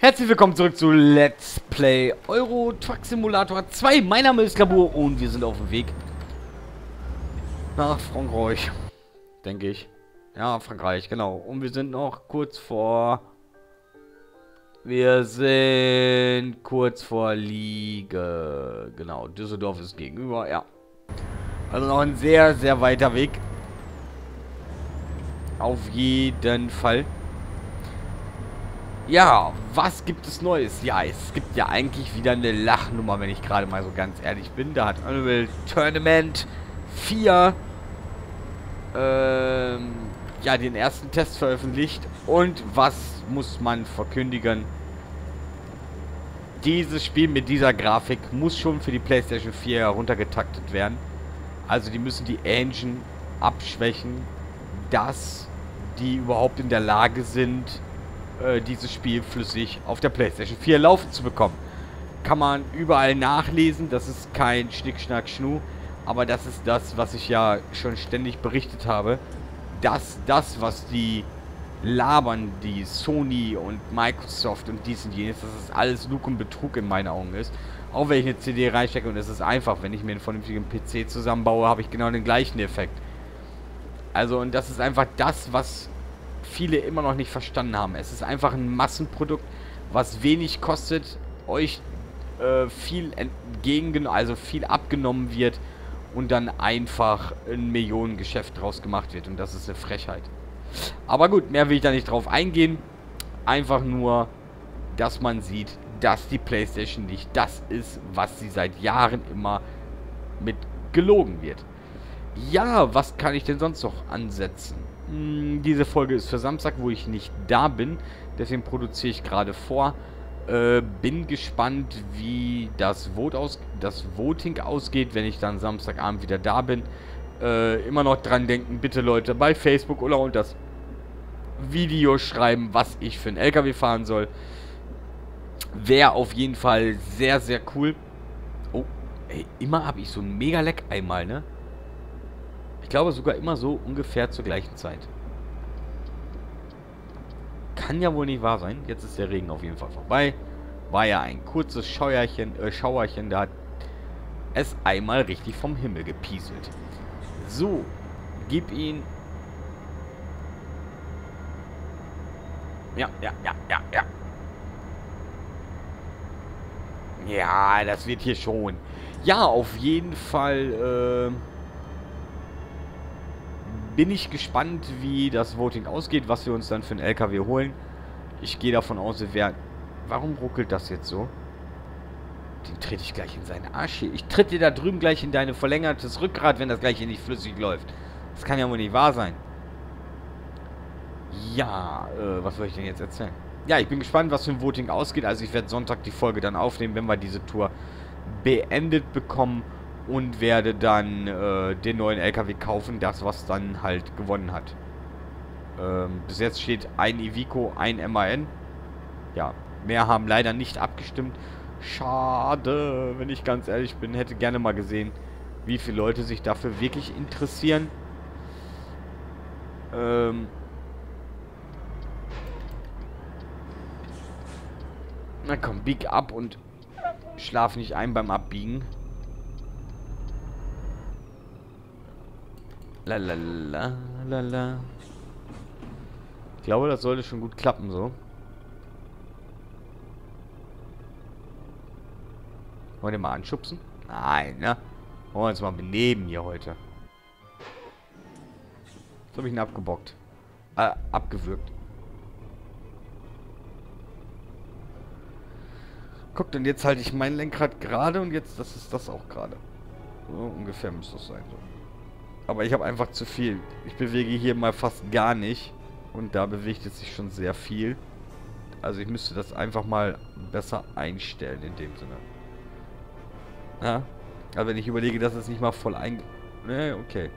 Herzlich willkommen zurück zu Let's Play Euro Truck Simulator 2. Mein Name ist Labur und wir sind auf dem Weg nach Frankreich. Denke ich. Ja, Frankreich, genau. Und wir sind noch kurz vor... Wir sind kurz vor Liege. Genau, Düsseldorf ist gegenüber, ja. Also noch ein sehr, sehr weiter Weg. Auf jeden Fall. Ja, was gibt es Neues? Ja, es gibt ja eigentlich wieder eine Lachnummer, wenn ich gerade mal so ganz ehrlich bin. Da hat Unreal Tournament 4 ähm, ja, den ersten Test veröffentlicht. Und was muss man verkündigen? Dieses Spiel mit dieser Grafik muss schon für die Playstation 4 heruntergetaktet werden. Also die müssen die Engine abschwächen, dass die überhaupt in der Lage sind, äh, dieses Spiel flüssig auf der Playstation 4 laufen zu bekommen. Kann man überall nachlesen, das ist kein Schnick, Schnack, Schnu, aber das ist das, was ich ja schon ständig berichtet habe, dass das, was die labern, die Sony und Microsoft und dies und jenes, dass das alles Lug und Betrug in meinen Augen ist. Auch wenn ich eine CD reinstecke und es ist einfach, wenn ich mir einen vernünftigen PC zusammenbaue, habe ich genau den gleichen Effekt. Also und das ist einfach das, was viele immer noch nicht verstanden haben. Es ist einfach ein Massenprodukt, was wenig kostet, euch äh, viel entgegen, also viel abgenommen wird und dann einfach ein Millionengeschäft draus gemacht wird. Und das ist eine Frechheit. Aber gut, mehr will ich da nicht drauf eingehen. Einfach nur, dass man sieht, dass die Playstation nicht das ist, was sie seit Jahren immer mit gelogen wird. Ja, was kann ich denn sonst noch ansetzen? Hm, diese Folge ist für Samstag, wo ich nicht da bin. Deswegen produziere ich gerade vor. Äh, bin gespannt, wie das, Vote aus das Voting ausgeht, wenn ich dann Samstagabend wieder da bin. Äh, immer noch dran denken, bitte Leute, bei Facebook oder unter das Video schreiben, was ich für einen LKW fahren soll. Wäre auf jeden Fall sehr, sehr cool. Oh, ey, immer habe ich so ein Mega-Leck einmal, ne? Ich glaube sogar immer so ungefähr zur gleichen Zeit. Kann ja wohl nicht wahr sein. Jetzt ist der Regen auf jeden Fall vorbei. War ja ein kurzes Scheuerchen, äh, Schauerchen. Da hat es einmal richtig vom Himmel gepieselt. So, gib ihn. Ja, ja, ja, ja, ja. Ja, das wird hier schon. Ja, auf jeden Fall, äh bin ich gespannt, wie das Voting ausgeht, was wir uns dann für einen LKW holen. Ich gehe davon aus, wir werden... Warum ruckelt das jetzt so? Den trete ich gleich in seinen Arsch hier. Ich tritt dir da drüben gleich in deine verlängertes Rückgrat, wenn das gleich hier nicht flüssig läuft. Das kann ja wohl nicht wahr sein. Ja, äh, was soll ich denn jetzt erzählen? Ja, ich bin gespannt, was für ein Voting ausgeht. Also ich werde Sonntag die Folge dann aufnehmen, wenn wir diese Tour beendet bekommen und werde dann äh, den neuen LKW kaufen, das was dann halt gewonnen hat. Ähm, bis jetzt steht ein Ivico, ein MAN. Ja, mehr haben leider nicht abgestimmt. Schade, wenn ich ganz ehrlich bin. Hätte gerne mal gesehen, wie viele Leute sich dafür wirklich interessieren. Ähm... Na komm, bieg ab und schlaf nicht ein beim Abbiegen. Lalalala. Ich glaube, das sollte schon gut klappen so. Wollen wir mal anschubsen? Nein, ne? Wollen wir uns mal benehmen hier heute. Jetzt habe ich ihn abgebockt. Äh, abgewürgt. Guckt, und jetzt halte ich mein Lenkrad gerade und jetzt, das ist das auch gerade. So ungefähr müsste es sein. So. Aber ich habe einfach zu viel. Ich bewege hier mal fast gar nicht. Und da bewegt es sich schon sehr viel. Also ich müsste das einfach mal besser einstellen in dem Sinne. Ja. Aber wenn ich überlege, dass es nicht mal voll ein... Ne, okay.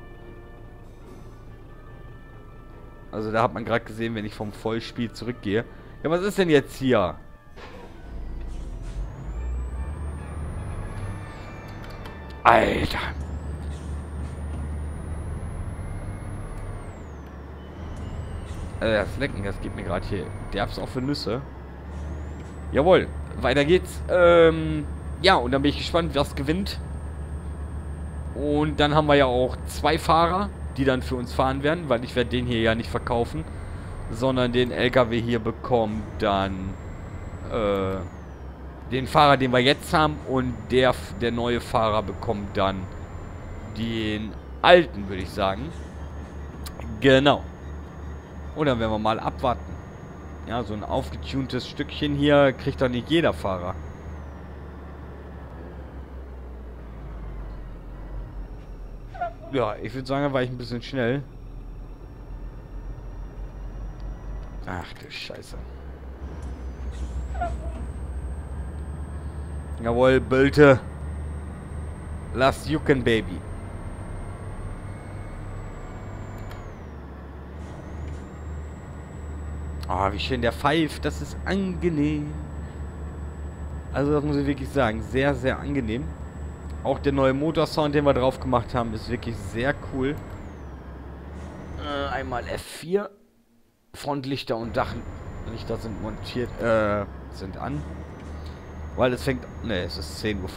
Also da hat man gerade gesehen, wenn ich vom Vollspiel zurückgehe. Ja, was ist denn jetzt hier? Alter. Also das Lecken, das gibt mir gerade hier derbst auch für Nüsse. Jawohl, weiter geht's. Ähm, ja, und dann bin ich gespannt, was gewinnt. Und dann haben wir ja auch zwei Fahrer, die dann für uns fahren werden, weil ich werde den hier ja nicht verkaufen, sondern den LKW hier bekommt dann äh, den Fahrer, den wir jetzt haben und der, der neue Fahrer bekommt dann den alten, würde ich sagen. Genau. Dann werden wir mal abwarten. Ja, so ein aufgetuntes Stückchen hier kriegt doch nicht jeder Fahrer. Ja, ich würde sagen, da war ich ein bisschen schnell. Ach du Scheiße. Jawohl, Bölte. Lass jucken, Baby. Ah, oh, wie schön der pfeift. Das ist angenehm. Also, das muss ich wirklich sagen. Sehr, sehr angenehm. Auch der neue Motorsound, den wir drauf gemacht haben, ist wirklich sehr cool. Äh, einmal F4. Frontlichter und Dachlichter sind montiert, äh, sind an. Weil es fängt... Ne, es ist 10.15 Uhr.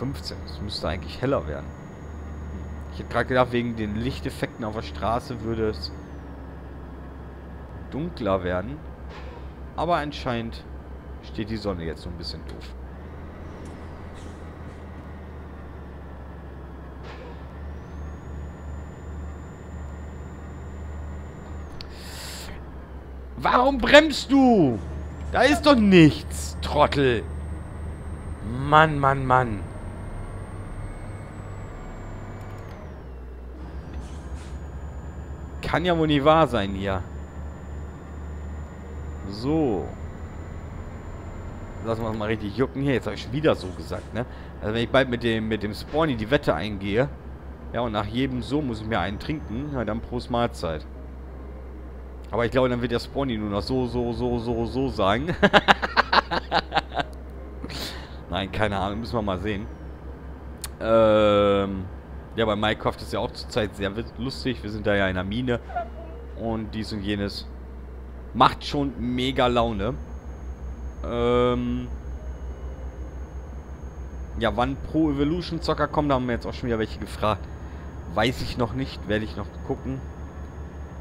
Es müsste eigentlich heller werden. Ich hätte gerade gedacht, wegen den Lichteffekten auf der Straße würde es dunkler werden. Aber anscheinend steht die Sonne jetzt so ein bisschen doof. Warum bremst du? Da ist doch nichts, Trottel. Mann, Mann, Mann. Kann ja wohl nicht wahr sein hier. So. Lassen wir uns mal richtig jucken hier. Jetzt habe ich schon wieder so gesagt, ne? Also wenn ich bald mit dem, mit dem Spawny die Wette eingehe, ja, und nach jedem so muss ich mir einen trinken, ja, dann Prost Mahlzeit. Aber ich glaube, dann wird der Spawny nur noch so, so, so, so, so sagen. Nein, keine Ahnung. Müssen wir mal sehen. Ähm, ja, bei Minecraft ist ja auch zurzeit sehr lustig. Wir sind da ja in der Mine. Und dies und jenes. Macht schon mega Laune. Ähm... Ja, wann Pro Evolution Zocker kommen, da haben wir jetzt auch schon wieder welche gefragt. Weiß ich noch nicht, werde ich noch gucken.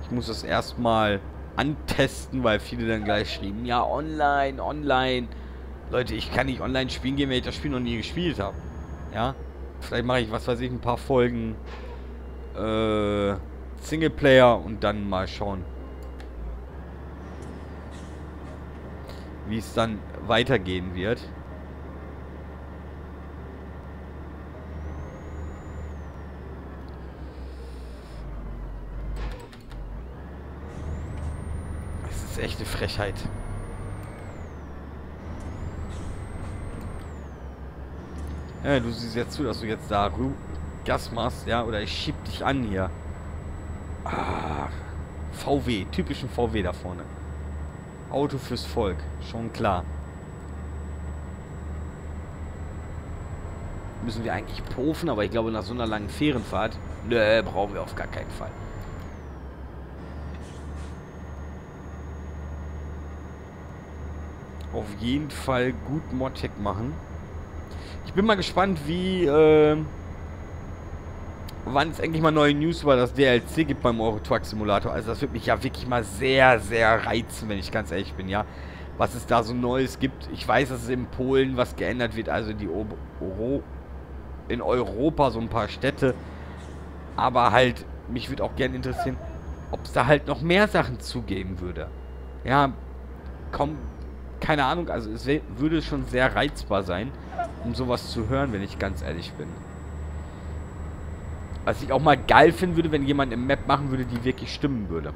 Ich muss das erstmal antesten, weil viele dann gleich schrieben, ja, online, online. Leute, ich kann nicht online spielen gehen, wenn ich das Spiel noch nie gespielt habe. Ja? Vielleicht mache ich, was weiß ich, ein paar Folgen äh, Singleplayer und dann mal schauen, wie es dann weitergehen wird. ist echt eine Frechheit. Ja, du siehst jetzt zu, dass du jetzt da Gas machst, ja, oder ich schieb dich an hier. Ah, VW, typischen VW da vorne. Auto fürs Volk, schon klar. Müssen wir eigentlich pofen, aber ich glaube nach so einer langen Fährenfahrt, nö, brauchen wir auf gar keinen Fall. auf jeden Fall gut Modtech machen. Ich bin mal gespannt, wie, äh, wann es endlich mal neue News über das DLC gibt beim Euro Truck Simulator. Also das wird mich ja wirklich mal sehr, sehr reizen, wenn ich ganz ehrlich bin, ja. Was es da so Neues gibt. Ich weiß, dass es in Polen was geändert wird, also die Euro in Europa so ein paar Städte. Aber halt, mich würde auch gerne interessieren, ob es da halt noch mehr Sachen zugeben würde. Ja, komm, keine Ahnung, also es würde schon sehr reizbar sein, um sowas zu hören, wenn ich ganz ehrlich bin. Was ich auch mal geil finden würde, wenn jemand im Map machen würde, die wirklich stimmen würde.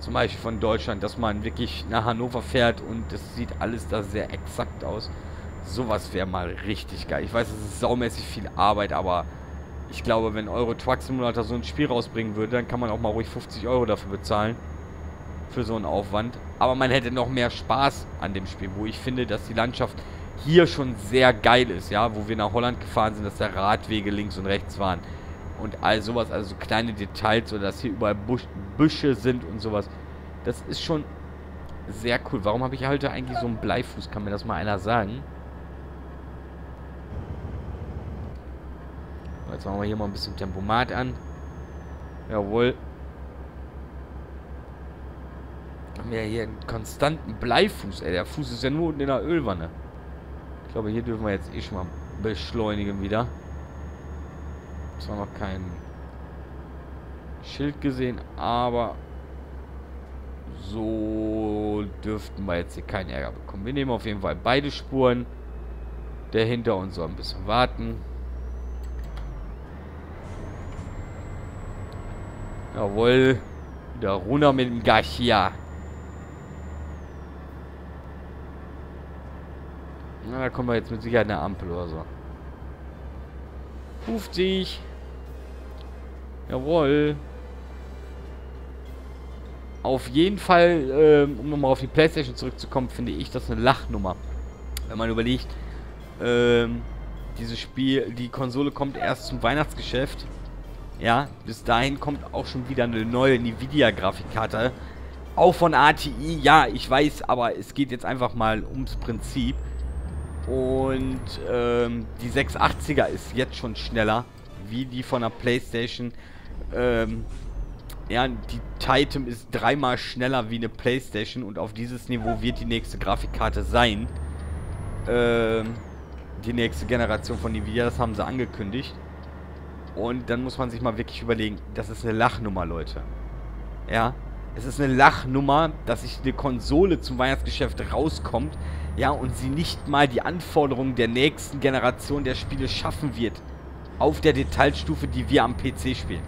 Zum Beispiel von Deutschland, dass man wirklich nach Hannover fährt und es sieht alles da sehr exakt aus. Sowas wäre mal richtig geil. Ich weiß, es ist saumäßig viel Arbeit, aber ich glaube, wenn Euro Truck Simulator so ein Spiel rausbringen würde, dann kann man auch mal ruhig 50 Euro dafür bezahlen für so einen Aufwand. Aber man hätte noch mehr Spaß an dem Spiel, wo ich finde, dass die Landschaft hier schon sehr geil ist, ja, wo wir nach Holland gefahren sind, dass da Radwege links und rechts waren und all sowas, also so kleine Details, so dass hier überall Busch, Büsche sind und sowas. Das ist schon sehr cool. Warum habe ich heute eigentlich so einen Bleifuß? Kann mir das mal einer sagen? Jetzt machen wir hier mal ein bisschen Tempomat an. Jawohl. Haben wir hier einen konstanten Bleifuß, ey. Der Fuß ist ja nur unten in der Ölwanne. Glaube, hier dürfen wir jetzt eh schon mal beschleunigen wieder. Zwar noch kein Schild gesehen, aber so dürften wir jetzt hier keinen Ärger bekommen. Wir nehmen auf jeden Fall beide Spuren. Der hinter uns soll ein bisschen warten. Jawohl. Wieder runter mit dem Garcia. Na, da kommen wir jetzt mit Sicherheit eine Ampel oder so. 50. Jawohl. Auf jeden Fall, ähm, um nochmal auf die Playstation zurückzukommen, finde ich das eine Lachnummer. Wenn man überlegt, ähm, dieses Spiel, die Konsole kommt erst zum Weihnachtsgeschäft. Ja, bis dahin kommt auch schon wieder eine neue Nvidia-Grafikkarte. Auch von ATI, ja, ich weiß, aber es geht jetzt einfach mal ums Prinzip. Und ähm, die 680er ist jetzt schon schneller, wie die von der Playstation. Ähm, ja, die Titan ist dreimal schneller wie eine Playstation und auf dieses Niveau wird die nächste Grafikkarte sein. Ähm, die nächste Generation von Nvidia, das haben sie angekündigt. Und dann muss man sich mal wirklich überlegen, das ist eine Lachnummer, Leute. Ja, es ist eine Lachnummer, dass sich eine Konsole zum Weihnachtsgeschäft rauskommt, ja, und sie nicht mal die Anforderungen der nächsten Generation der Spiele schaffen wird. Auf der Detailstufe, die wir am PC spielen.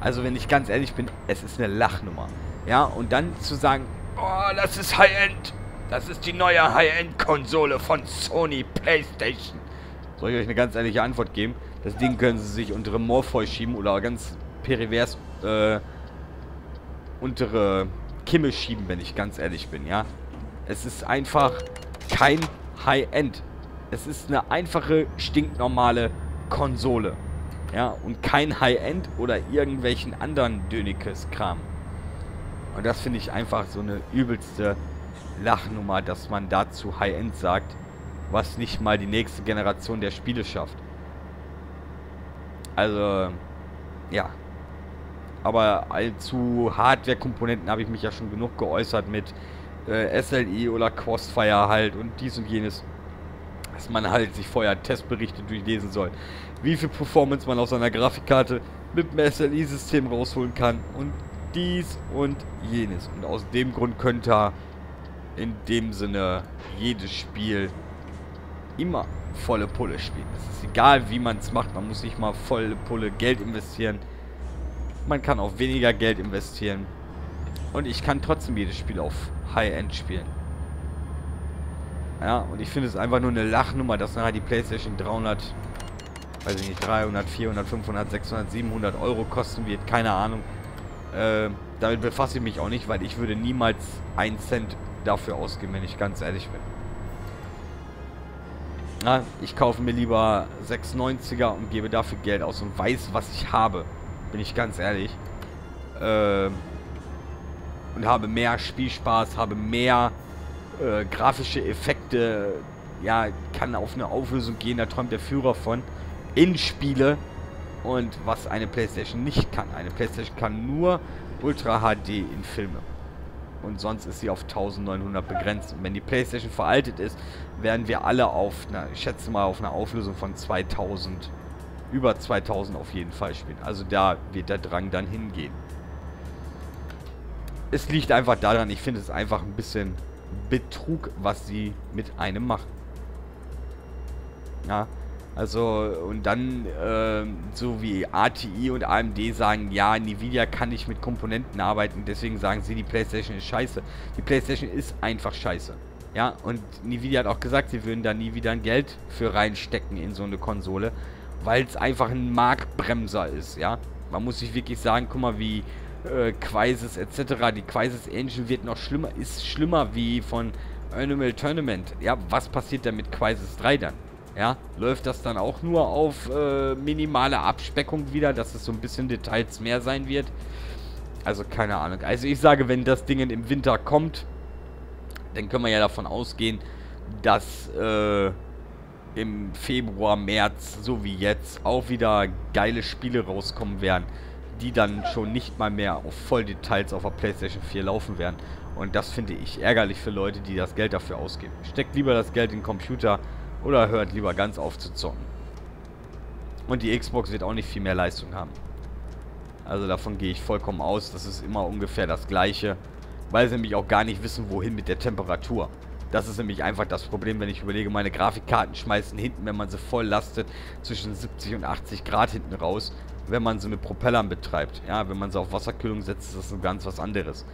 Also, wenn ich ganz ehrlich bin, es ist eine Lachnummer. Ja, und dann zu sagen, oh, das ist High-End. Das ist die neue High-End-Konsole von Sony PlayStation. Soll ich euch eine ganz ehrliche Antwort geben? Das Ding können sie sich untere Morpheus schieben oder ganz perivers äh, untere Kimme schieben, wenn ich ganz ehrlich bin, ja. Es ist einfach kein High-End. Es ist eine einfache, stinknormale Konsole. Ja, und kein High-End oder irgendwelchen anderen Dönikes-Kram. Und das finde ich einfach so eine übelste Lachnummer, dass man dazu High-End sagt, was nicht mal die nächste Generation der Spiele schafft. Also, ja. Aber zu Hardware-Komponenten habe ich mich ja schon genug geäußert mit äh, SLI oder Crossfire halt und dies und jenes. Dass man halt sich vorher Testberichte durchlesen soll. Wie viel Performance man aus einer Grafikkarte mit dem SLI-System rausholen kann und dies und jenes. Und aus dem Grund könnte in dem Sinne jedes Spiel immer volle Pulle spielen. Es ist egal, wie man es macht. Man muss nicht mal volle Pulle Geld investieren. Man kann auch weniger Geld investieren. Und ich kann trotzdem jedes Spiel auf High-End spielen. Ja, und ich finde es einfach nur eine Lachnummer, dass nachher die Playstation 300, weiß ich nicht, 300, 400, 500, 600, 700 Euro kosten wird. Keine Ahnung. Äh, damit befasse ich mich auch nicht, weil ich würde niemals einen Cent dafür ausgeben, wenn ich ganz ehrlich bin. Na, ich kaufe mir lieber 690er und gebe dafür Geld aus und weiß, was ich habe. Bin ich ganz ehrlich. Ähm, und habe mehr Spielspaß, habe mehr äh, grafische Effekte. Ja, kann auf eine Auflösung gehen, da träumt der Führer von. In Spiele. Und was eine Playstation nicht kann. Eine Playstation kann nur Ultra HD in Filme und sonst ist sie auf 1900 begrenzt. Und wenn die Playstation veraltet ist, werden wir alle auf, na, ich schätze mal, auf einer Auflösung von 2000, über 2000 auf jeden Fall spielen. Also da wird der Drang dann hingehen. Es liegt einfach daran, ich finde es einfach ein bisschen Betrug, was sie mit einem machen. Ja, also, und dann, äh, so wie ATI und AMD sagen, ja, Nvidia kann nicht mit Komponenten arbeiten, deswegen sagen sie, die Playstation ist scheiße. Die Playstation ist einfach scheiße. Ja, und Nvidia hat auch gesagt, sie würden da nie wieder ein Geld für reinstecken in so eine Konsole, weil es einfach ein Marktbremser ist, ja. Man muss sich wirklich sagen, guck mal, wie äh, Quaises etc., die Quaises Engine wird noch schlimmer, ist schlimmer wie von Animal Tournament. Ja, was passiert da mit Quaises 3 dann? Ja, läuft das dann auch nur auf äh, minimale Abspeckung wieder, dass es so ein bisschen Details mehr sein wird. Also keine Ahnung. Also ich sage, wenn das Ding im Winter kommt, dann können wir ja davon ausgehen, dass äh, im Februar, März, so wie jetzt, auch wieder geile Spiele rauskommen werden, die dann schon nicht mal mehr auf Volldetails auf der PlayStation 4 laufen werden. Und das finde ich ärgerlich für Leute, die das Geld dafür ausgeben. Steckt lieber das Geld in den Computer oder hört lieber ganz auf zu zocken. Und die Xbox wird auch nicht viel mehr Leistung haben. Also davon gehe ich vollkommen aus. Das ist immer ungefähr das gleiche. Weil sie nämlich auch gar nicht wissen, wohin mit der Temperatur. Das ist nämlich einfach das Problem, wenn ich überlege, meine Grafikkarten schmeißen hinten, wenn man sie voll lastet, zwischen 70 und 80 Grad hinten raus, wenn man sie mit Propellern betreibt. Ja, wenn man sie auf Wasserkühlung setzt, ist das ganz was anderes.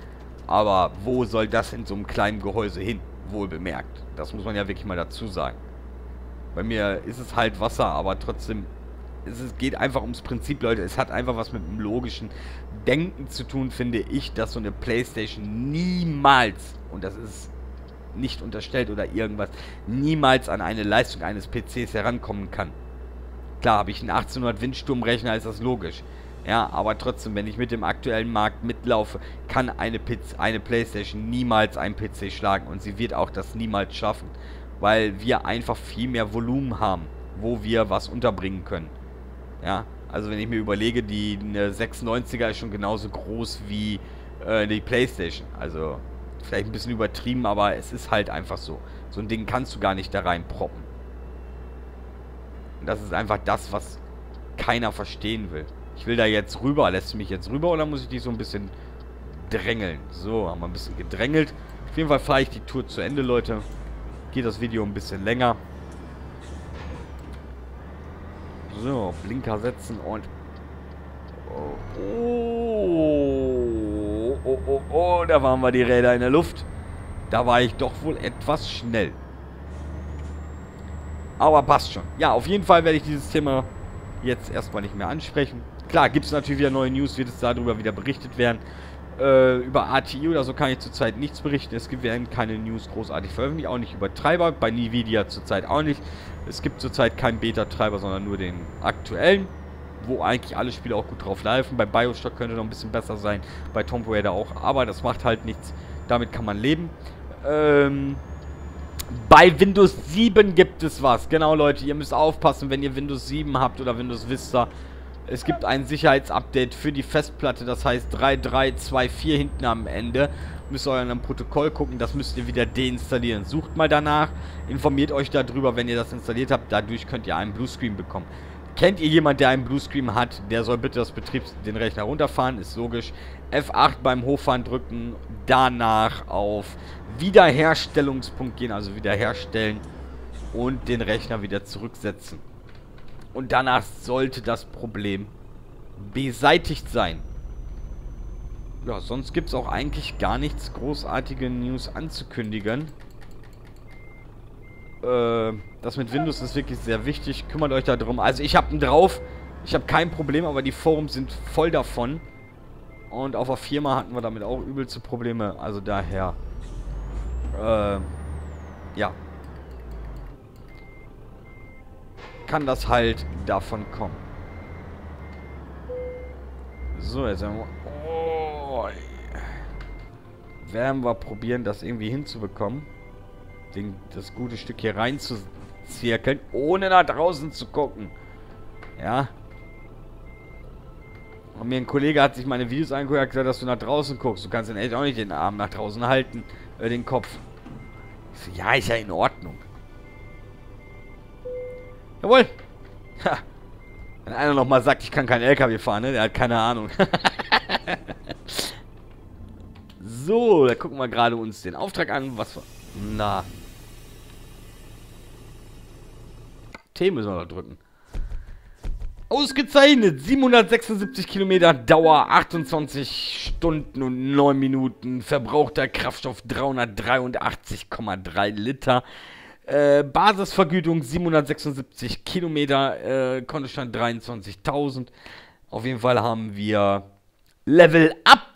Aber wo soll das in so einem kleinen Gehäuse hin? Wohl bemerkt. Das muss man ja wirklich mal dazu sagen. Bei mir ist es halt Wasser, aber trotzdem, es geht einfach ums Prinzip, Leute. Es hat einfach was mit dem logischen Denken zu tun, finde ich, dass so eine Playstation niemals, und das ist nicht unterstellt oder irgendwas, niemals an eine Leistung eines PCs herankommen kann. Klar, habe ich einen 1800 Windsturmrechner, ist das logisch. Ja, aber trotzdem, wenn ich mit dem aktuellen Markt mitlaufe, kann eine, PC, eine Playstation niemals einen PC schlagen. Und sie wird auch das niemals schaffen. Weil wir einfach viel mehr Volumen haben, wo wir was unterbringen können. Ja, also wenn ich mir überlege, die 96er ist schon genauso groß wie äh, die Playstation. Also vielleicht ein bisschen übertrieben, aber es ist halt einfach so. So ein Ding kannst du gar nicht da reinproppen. Das ist einfach das, was keiner verstehen will. Ich will da jetzt rüber. Lässt du mich jetzt rüber oder muss ich dich so ein bisschen drängeln? So, haben wir ein bisschen gedrängelt. Auf jeden Fall fahre ich die Tour zu Ende, Leute. Geht das Video ein bisschen länger. So, Blinker setzen und... Oh, oh, oh, oh, oh, da waren wir die Räder in der Luft. Da war ich doch wohl etwas schnell. Aber passt schon. Ja, auf jeden Fall werde ich dieses Thema jetzt erstmal nicht mehr ansprechen. Klar, gibt es natürlich wieder neue News, wird es darüber wieder berichtet werden. Äh, über ATI oder so kann ich zurzeit nichts berichten. Es werden keine News großartig veröffentlicht, auch nicht über Treiber, bei Nvidia zurzeit auch nicht. Es gibt zurzeit keinen Beta-Treiber, sondern nur den aktuellen, wo eigentlich alle Spiele auch gut drauf laufen. Bei Bioshock könnte noch ein bisschen besser sein, bei Tomb Raider auch, aber das macht halt nichts. Damit kann man leben. Ähm, bei Windows 7 gibt es was. Genau, Leute, ihr müsst aufpassen, wenn ihr Windows 7 habt oder Windows Vista. Es gibt ein Sicherheitsupdate für die Festplatte, das heißt 3324 hinten am Ende. Müsst ihr einem Protokoll gucken, das müsst ihr wieder deinstallieren. Sucht mal danach, informiert euch darüber, wenn ihr das installiert habt. Dadurch könnt ihr einen Bluescreen bekommen. Kennt ihr jemanden, der einen Bluescreen hat, der soll bitte das Betriebs den Rechner runterfahren, ist logisch. F8 beim Hochfahren drücken, danach auf Wiederherstellungspunkt gehen, also wiederherstellen und den Rechner wieder zurücksetzen. Und danach sollte das Problem beseitigt sein. Ja, sonst gibt es auch eigentlich gar nichts großartige News anzukündigen. Äh, das mit Windows ist wirklich sehr wichtig. Kümmert euch darum. Also ich habe ihn drauf. Ich habe kein Problem, aber die Forums sind voll davon. Und auf der Firma hatten wir damit auch übelste Probleme. Also daher. Äh, ja. Kann das halt davon kommen. So, jetzt werden wir... Oh, werden wir probieren, das irgendwie hinzubekommen. Den, das gute Stück hier reinzuzirkeln, ohne nach draußen zu gucken. Ja. Und mir ein Kollege hat sich meine Videos angeguckt und gesagt, dass du nach draußen guckst. Du kannst dann echt auch nicht den Arm nach draußen halten, äh, den Kopf. So, ja, ist ja in Ordnung. Jawohl. Ha. Wenn einer nochmal sagt, ich kann kein LKW fahren, ne? Der hat keine Ahnung. so, da gucken wir gerade uns den Auftrag an. Was... Na. T müssen wir da drücken. Ausgezeichnet. 776 Kilometer Dauer, 28 Stunden und 9 Minuten. Verbrauchter Kraftstoff 383,3 Liter. Äh, Basisvergütung 776 Kilometer. Äh, Kontostand 23.000. Auf jeden Fall haben wir Level Up.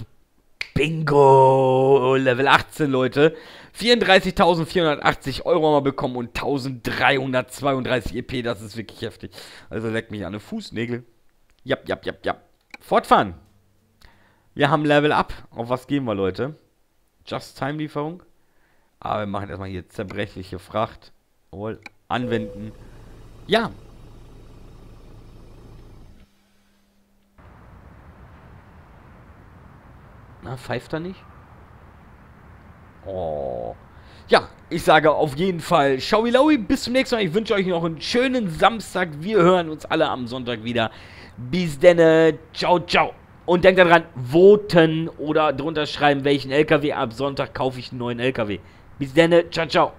Bingo! Level 18, Leute. 34.480 Euro haben wir bekommen und 1.332 EP. Das ist wirklich heftig. Also leck mich an den Fußnägel. Jap, jap, jap, jap. Fortfahren. Wir haben Level Up. Auf was gehen wir, Leute? Just-Time-Lieferung. Aber wir machen erstmal hier zerbrechliche Fracht. Jawohl, anwenden. Ja. Na, pfeift er nicht? Oh. Ja, ich sage auf jeden Fall Schaui Laui, bis zum nächsten Mal. Ich wünsche euch noch einen schönen Samstag. Wir hören uns alle am Sonntag wieder. Bis denne. Ciao, ciao. Und denkt daran, voten oder drunter schreiben, welchen LKW ab Sonntag kaufe ich einen neuen LKW. Bis denne. Ciao, ciao.